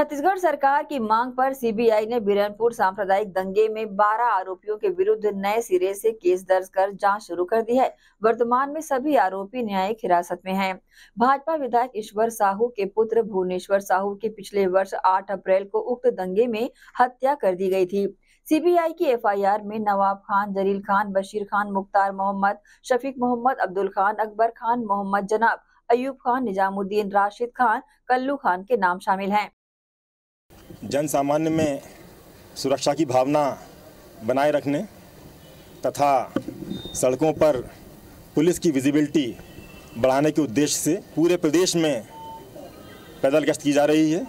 छत्तीसगढ़ सरकार की मांग पर सीबीआई ने बिरनपुर सांप्रदायिक दंगे में 12 आरोपियों के विरुद्ध नए सिरे से केस दर्ज कर जाँच शुरू कर दी है। वर्तमान में सभी आरोपी न्यायिक हिरासत में हैं। भाजपा विधायक ईश्वर साहू के पुत्र भुवनेश्वर साहू की पिछले वर्ष 8 अप्रैल को उक्त दंगे में हत्या कर दी गई थी। सीबीआई की एफआईआर में नवाब खान, जलील खान, बशीर खान, मुख्तार मोहम्मद, शफीक मोहम्मद, अब्दुल खान, अकबर खान, मोहम्मद जनाब, अयूब खान, निजामुद्दीन, राशिद खान, कल्लू खान के नाम शामिल हैं। जन सामान्य में सुरक्षा की भावना बनाए रखने तथा सड़कों पर पुलिस की विजिबिलिटी बढ़ाने के उद्देश्य से पूरे प्रदेश में पैदल गश्त की जा रही है।